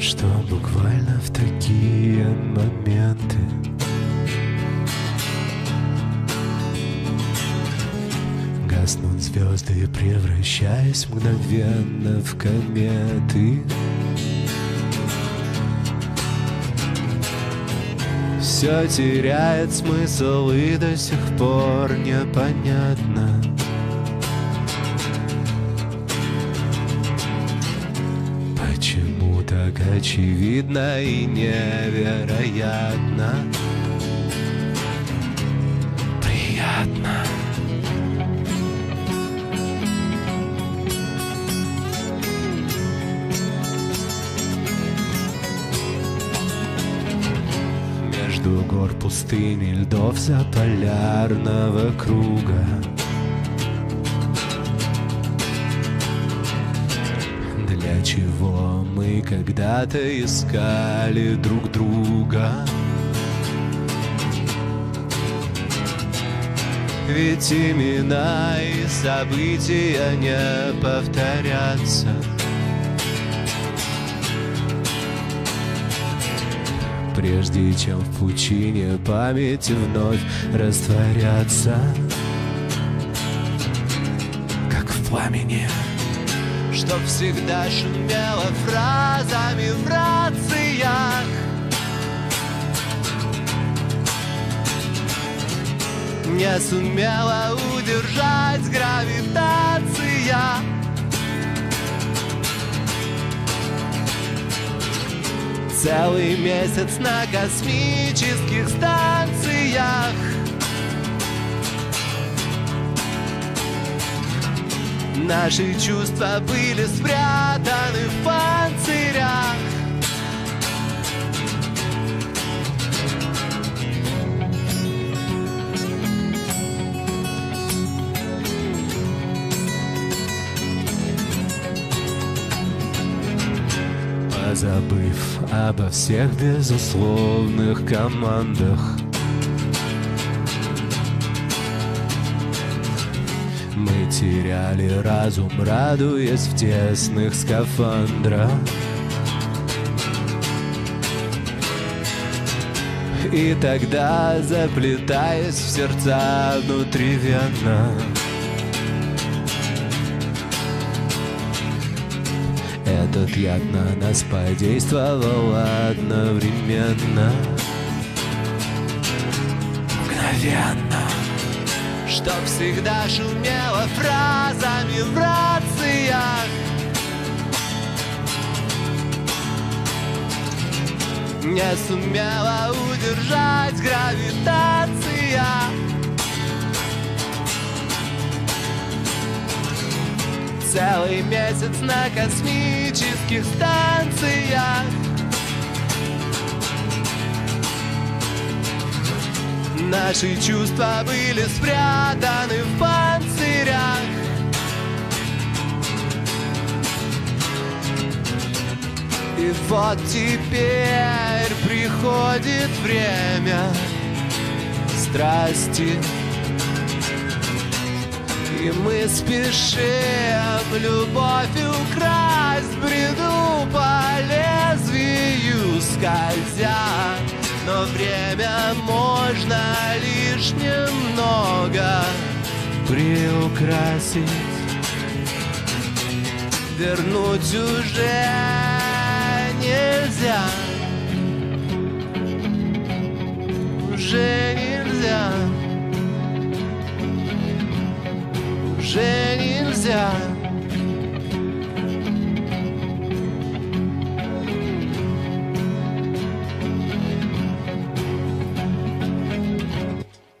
знают, что буквально в такие моменты. Гаснут звезды, превращаясь мгновенно в кометы. Все теряет смысл и до сих пор непонятно очевидно и невероятно. Приятно. Между гор пустыни льдов заполярного круга Чего мы когда-то искали друг друга. Ведь имена и события не повторятся. Прежде чем в пучине памяти вновь растворяться Как в пламени Что всегда шумело фразами в рациях. Не сумела удержать гравитация. Целый месяц на космических станциях Наши чувства были спрятаны в панцирях. Позабыв обо всех безусловных командах Мы теряли разум, радуясь в тесных скафандрах. И тогда, заплетаясь в сердца внутривенно Этот яд на нас подействовал одновременно. Мгновенно Что всегда шумело фразами в рациях. Не сумела удержать гравитация. Целый месяц на космических станциях Наши чувства были спрятаны в панцирях. И вот теперь приходит время страсти. И мы спешим любовь украсть бреду по лезвию скользя Но время можно лишь немного приукрасить. Вернуть уже нельзя. Уже нельзя. Уже нельзя